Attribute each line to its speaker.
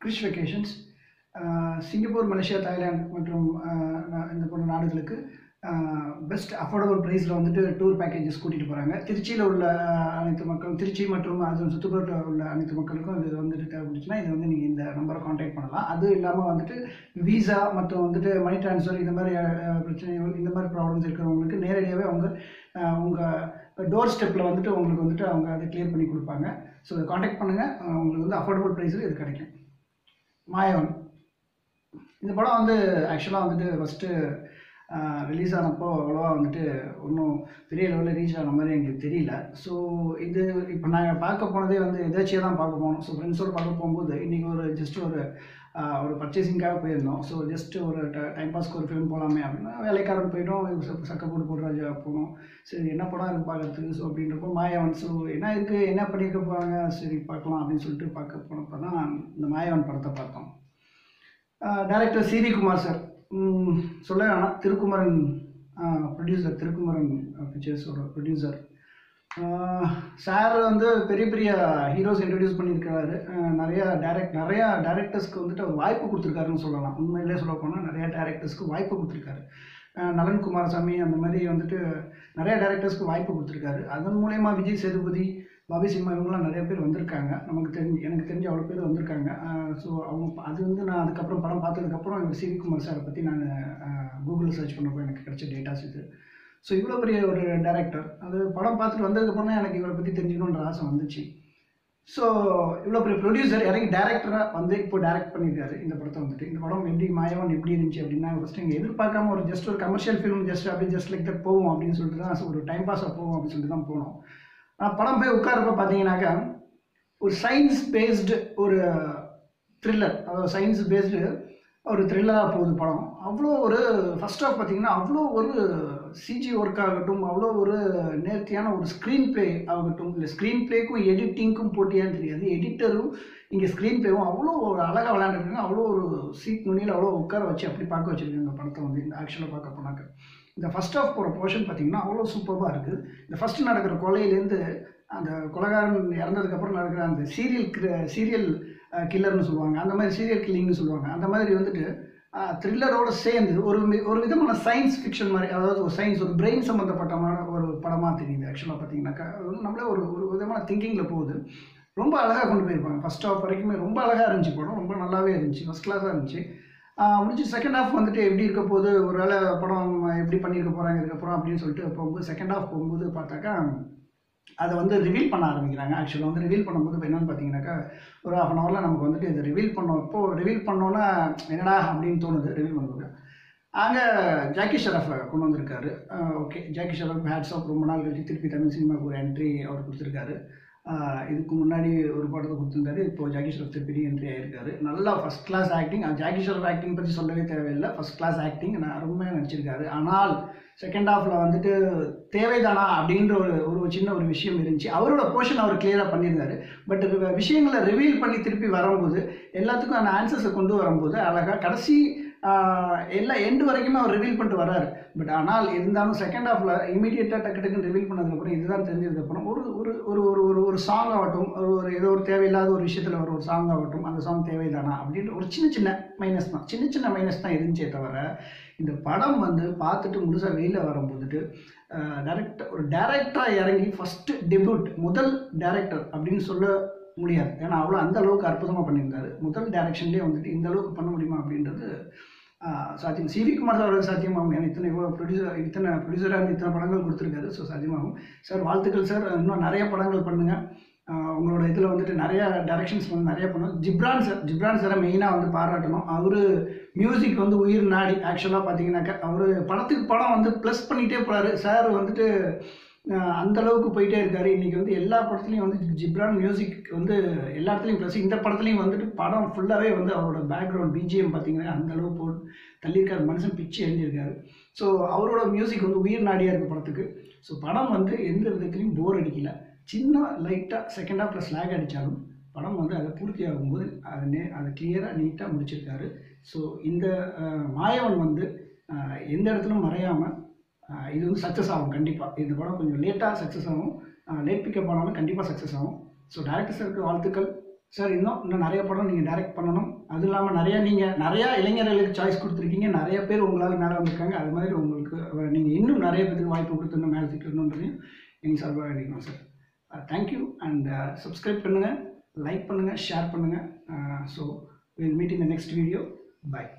Speaker 1: Krish vacations Singapore Malaysia Thailand மற்றும் uh, இந்த போன்ற நாடுகளுக்கு பெஸ்ட் அஃபோர்டபுள் ப்ரைஸில் வந்துட்டு டூர் பேக்கேஜஸ் கூட்டிகிட்டு போகிறாங்க திருச்சியில் உள்ள uh, அனைத்து மக்களும் திருச்சி மற்றும் அது சுற்றுப்புறத்தில் உள்ள அனைத்து மக்களுக்கும் இது வந்துட்டு தேவைப்பட்டுச்சுன்னா இது வந்து நீங்கள் இந்த நம்பரை காண்டாக்ட் பண்ணலாம். அது இல்லாமல் வந்துட்டு விசா மற்றும் வந்துட்டு மணி ட்ரான்ஸ்ஃபர் இந்த மாதிரி uh, பிரச்சனைகள் இந்த மாதிரி ப்ராப்ளம்ஸ் இருக்கிறவங்களுக்கு நேரடியாகவே அவங்க உங்கள் டோர் ஸ்டெப்பில் வந்துட்டு உங்களுக்கு வந்துட்டு அவங்க அதை கிளியர் பண்ணி கொடுப்பாங்க. ஸோ காண்டாக்ட் பண்ணுங்கள் உங்களுக்கு வந்து அஃபோர்டபுள் ப்ரைஸில் இது கிடைக்கும். மாயவன் இந்த படம் வந்து ஆக்சுவலாக வந்துட்டு ஃபஸ்ட்டு ரிலீஸ் ஆனப்போ அவ்வளோவா வந்துட்டு ஒன்றும் பெரிய லெவலில் ரீச் ஆன மாதிரி எங்களுக்கு தெரியல. ஸோ இது இப்போ நாங்கள் பார்க்க போனதே வந்து எதாச்சியாக தான் பார்க்க போனோம் ஸோ ஃப்ரெண்ட்ஸோடு பார்க்க போகும்போது இன்றைக்கி ஒரு ஜஸ்ட் ஒரு ஒரு பர்ச்சேசிங்காக போயிருந்தோம். ஸோ ஜஸ்ட் ஒரு டைம் பாஸ்க்கு ஒரு ஃபிலிம் போகலாமே அப்படின்னா வேலைக்காரன் போயிட்டோம் சக்கை போட்டு போடுறாஜா போனோம் சரி என்ன படம் இருக்குது பார்க்கறதுக்கு? ஸோ அப்படின்றப்போ மாயவன். ஸோ என்ன இருக்குது என்ன பண்ணியிருக்க போகிறாங்க சரி பார்க்கலாம் அப்படின்னு சொல்லிட்டு பார்க்க போனப்போ தான் இந்த மாயவன் படத்தை பார்த்தோம். டைரக்டர் சிவி குமார் சார் சொல்ல வேணாம். திருக்குமரன் ப்ரொடியூசர் திருக்குமரன் பிக்சர்ஸோட ப்ரொடியூசர் சார் வந்து பெரிய பெரிய ஹீரோஸ் இன்ட்ரடியூஸ் பண்ணியிருக்கிறாரு. நிறைய டேரக்ட் நிறைய டேரக்டர்ஸ்க்கு வந்துட்டு அவர் வாய்ப்பு கொடுத்துருக்காருன்னு சொல்லலாம். உண்மையிலே சொல்ல போனால் நிறைய டேரக்டர்ஸ்க்கு வாய்ப்பு கொடுத்துருக்காரு. நலன் குமாரசாமி அந்த மாதிரி வந்துட்டு நிறைய டேரக்டர்ஸ்க்கு வாய்ப்பு கொடுத்துருக்காரு. அதன் மூலயமா விஜய் சேதுபதி பாபி சிம்மா இவங்கெல்லாம் நிறைய பேர் வந்திருக்காங்க. நமக்கு தெரிஞ்சு எனக்கு தெரிஞ்ச அவ்வளோ பேர் வந்திருக்காங்க. ஸோ அவங்க அது வந்து நான் அதுக்கப்புறம் படம் பார்த்ததுக்கப்புறம் இவர் சிவி குமார் சாரை பற்றி நான் கூகுளில் சர்ச் பண்ணப்போ எனக்கு கிடைச்ச டேட்டாஸ் இது. ஸோ இவ்வளோ பெரிய ஒரு டைரக்டர் அது படம் பார்த்துட்டு வந்ததுக்கப்புறம் தான் எனக்கு இவரை பற்றி தெரிஞ்சுக்கணுன்ற ஆசை வந்துச்சு. ஸோ இவ்வளோ பெரிய ப்ரொடியூசர் இறங்கி டேரக்டராக வந்து இப்போ டேரக்ட் பண்ணியிருக்காரு இந்த படத்தை வந்துட்டு. இந்த படம் எப்படி மாயவன் எப்படி இருந்துச்சு அப்படின்னா ஃபஸ்ட்டு இங்கே எதிர்பார்க்காம ஒரு ஜஸ்ட் ஒரு கமர்ஷியல் ஃபிலிம் ஜஸ்ட் அப்படி ஜஸ்ட் லைக் தட் போவோம் அப்படின்னு சொல்லிட்டு தான் ஒரு டைம் பாஸாக போவோம் அப்படின்னு சொல்லிட்டு தான் போனோம். ஆனால் படம் போய் உட்காரப்ப பார்த்தீங்கன்னாக்கா ஒரு சயின்ஸ் பேஸ்டு ஒரு த்ரில்லர் அதாவது சயின்ஸ் பேஸ்டு ஒரு த்ரில்லராக போகுது படம். அவ்வளோ ஒரு ஃபஸ்ட் ஆஃப் பார்த்தீங்கன்னா அவ்வளோ ஒரு சிஜி ஒர்க் ஆகட்டும் அவ்வளோ ஒரு நேர்த்தியான ஒரு ஸ்க்ரீன் ப்ளே ஆகட்டும் இல்லை ஸ்க்ரீன் ப்ளேக்கும் எடிட்டிங்க்கும் போட்டியான்னு தெரியாது. எடிட்டரும் இங்கே ஸ்க்ரீன் ப்ளேவும் அவ்வளோ ஒரு அழகாக விளையாண்டுருக்காங்க. அவ்வளோ ஒரு சீட் நுனியில் அவ்வளோ உட்கார வச்சு அப்படி பார்க்க வச்சுருக்காங்க படத்தை வந்து இந்த ஆக்சுவலாக பார்க்க போனாக்க. இந்த ஃபர்ஸ்ட் ஆஃப் போகிற போர்ஷன் பார்த்தீங்கன்னா அவ்வளோ சூப்பராக இருக்குது இந்த ஃபஸ்ட்டு நடக்கிற கொலையிலேருந்து அந்த கொலைகாரன் இறந்ததுக்கப்புறம் நடக்கிற அந்த சீரியல் சீரியல் கில்லர்னு சொல்லுவாங்க. அந்த மாதிரி சீரியல் கில்லிங்னு சொல்லுவாங்க. அந்த மாதிரி வந்துட்டு த்ரில்லரோடு சேர்ந்து ஒரு வி- ஒரு விதமான சயின்ஸ் ஃபிக்ஷன் மாதிரி அதாவது ஒரு சயின்ஸ் ஒரு பிரெயின் சம்மந்தப்பட்டமான ஒரு படமாக தெரியுது ஆக்சுவலாக பார்த்தீங்கன்னாக்கா. வந்து நம்மளே ஒரு ஒரு விதமான திங்கிங்கில் போகுது. ரொம்ப அழகாக கொண்டு போயிருப்பாங்க. ஃபர்ஸ்ட் ஹாஃப் வரைக்குமே ரொம்ப அழகாக இருந்துச்சு படம். ரொம்ப நல்லாவே இருந்துச்சு. ஃபஸ்ட் கிளாஸாக இருந்துச்சு. முடிஞ்சு செகண்ட் ஹாஃப் வந்துட்டு எப்படி இருக்க போகுது ஒரு வேளை படம் எப்படி பண்ணியிருக்க போகிறாங்க இதுக்கப்புறம் அப்படின்னு சொல்லிட்டு போகும்போது செகண்ட் ஹாஃப் போகும்போது பார்த்தாக்கா அதை வந்து ரிவீல் பண்ண ஆரம்பிக்கிறாங்க. ஆக்சுவலாக வந்து ரிவீல் பண்ணும்போது இப்போ என்னென்னு பார்த்தீங்கன்னாக்கா ஒரு ஹாஃப் அன் ஹவரில் நமக்கு வந்துட்டு இதை ரிவீல் பண்ணோம். இப்போது ரிவீல் பண்ணோன்னா என்னடா அப்படின்னு தோணுது ரிவீல் பண்ணும்போது. அங்கே ஜாக்கி ஷெரஃபை கொண்டு வந்திருக்காரு. Okay Jackie Shroff hats off ரொம்ப நாள் கழிச்சு திருப்பி தமிழ் சினிமாவுக்கு ஒரு என்ட்ரி அவர் கொடுத்துருக்காரு. இதுக்கு முன்னாடி ஒரு படத்தை கொடுத்துருந்தாரு. இப்போ ஜாகீஸ்வரர் ஷரஃப் திருப்பி என்ட்ரி ஆயிருக்காரு. நல்லா first class acting Jackie Shroff acting பற்றி சொல்லவே தேவையில்லை. ஃபர்ஸ்ட் கிளாஸ் ஆக்டிங் நான் அருமையாக நடிச்சிருக்காரு. ஆனால் செகண்ட் ஹாஃபில் வந்துட்டு தேவைதானா அப்படின்ற ஒரு ஒரு சின்ன ஒரு விஷயம் இருந்துச்சு. அவரோட போர்ஷன் அவர் கிளியராக பண்ணியிருந்தாரு. பட் விஷயங்களை ரிவீல் பண்ணி திருப்பி வரும்போது எல்லாத்துக்கும் அந்த ஆன்சர்ஸை கொண்டு வரும்போது அழகாக கடைசி எல்லாம் எல்லா எண்டு வரைக்குமே அவர் ரிவீல் பண்ணிட்டு வர்றாரு. பட் ஆனால் இருந்தாலும் செகண்ட் ஹாஃபில் இமீடியட்டாக டக்கு டக்குன்னு ரிவீல் பண்ணதுக்கப்புறம் இதுதான் தெரிஞ்சதுக்கப்புறம் ஒரு ஒரு ஒரு ஒரு ஒரு ஒரு சாங் ஆகட்டும் ஒரு ஒரு ஏதோ ஒரு தேவையில்லாத ஒரு விஷயத்தில் வர ஒரு சாங் ஆகட்டும் அந்த சாங் தேவைதானா அப்படின்ற ஒரு சின்ன சின்ன மைனஸ் தான். சின்ன சின்ன மைனஸ் தான் இருந்துச்சே தவிர இந்த படம் வந்து பார்த்துட்டு முழுசாக வெளியில் வரும்போதுட்டு டேரக்டர் ஒரு டேரக்டராக இறங்கி ஃபஸ்ட்டு டெபியூட் முதல் டேரக்டர் அப்படின்னு சொல்ல முடியாது. ஏன்னா அவ்வளோ அந்த அளவுக்கு அற்புதமாக பண்ணியிருந்தாரு. முதல் டேரக்ஷன்லேயே வந்துட்டு இந்த அளவுக்கு பண்ண முடியுமா அப்படின்றது சாத்தியம். சிவி குமார் சார் சாத்தியமாகும். ஏன்னா இத்தனை இவ்வளோ ப்ரொடியூசர் இத்தனை ப்ரொடியூசராக இருந்து இத்தனை படங்கள் கொடுத்துருக்காரு. ஸோ சாத்தியமாகும். சார் வாழ்த்துக்கள் சார் இன்னும் நிறைய படங்கள் பண்ணுங்கள் உங்களோட இதில் வந்துட்டு நிறைய டைரக்ஷன்ஸ் வந்து நிறைய பண்ணணும் ஜிப்ரான் சார் ஜிப்ரான் சாரை மெயினாக வந்து பாராட்டணும். அவர் மியூசிக் வந்து உயிர் நாடி ஆக்சுவலாக பார்த்தீங்கன்னாக்கா அவர் படத்துக்கு படம் வந்து ப்ளஸ் பண்ணிகிட்டே போகிறாரு சார் வந்துட்டு அந்த அளவுக்கு போயிட்டே இருக்காரு. இன்னைக்கு வந்து எல்லா படத்துலையும் வந்து ஜிப்ரான் மியூசிக் வந்து எல்லா இடத்துலையும் ப்ளஸ் இந்த படத்துலையும் வந்துட்டு படம் ஃபுல்லாகவே வந்து அவரோட பேக்ரவுண்ட் பிஜிஎம் பார்த்தீங்கன்னா அந்த அளவுக்கு போட்டு தள்ளியிருக்காரு. மனுஷன் பிச்சு எழுதியிருக்காரு. ஸோ அவரோட மியூசிக் வந்து உயிர் நாடியாக இருக்குது படத்துக்கு. ஸோ படம் வந்து எந்த விதத்துலையும் போர் அடிக்கல. சின்ன லைட்டாக செகண்ட் ப்ளஸ் ஸ்லாக் அடித்தாலும் படம் வந்து அதை பூர்த்தி ஆகும்போது அதை நே அதை கிளியராக நீட்டாக முடிச்சிருக்காரு. ஸோ இந்த மாயவன் வந்து எந்த இடத்துலையும் மறையாமல் இது வந்து சக்ஸஸ் ஆகும் கண்டிப்பாக இந்த படம் கொஞ்சம் லேட்டாக சக்ஸஸ் ஆகும். லேட் பிக்கப் ஆனாலும் கண்டிப்பாக சக்ஸஸ் ஆகும். ஸோ டேரக்டர் சாருக்கு வாழ்த்துக்கள். சார் இன்னும் இன்னும் நிறைய படம் நீங்கள் டைரக்ட் பண்ணணும். அதுவும் இல்லாமல் நிறையா நீங்கள் நிறையா இளைஞர்களுக்கு சாய்ஸ் கொடுத்துருக்கீங்க. நிறைய பேர் உங்களால் மேலே வந்திருக்காங்க. அது மாதிரி உங்களுக்கு நீங்கள் இன்னும் நிறைய பேருக்கு வாய்ப்பு கொடுத்து இன்னும் மேலே திட்டணுன்றதையும் எங்கள் சார்பாக நினைக்கிறோம் sir thank you and subscribe பண்ணுங்கள் லைக் பண்ணுங்கள் ஷேர் பண்ணுங்கள் so will meet in the next video bye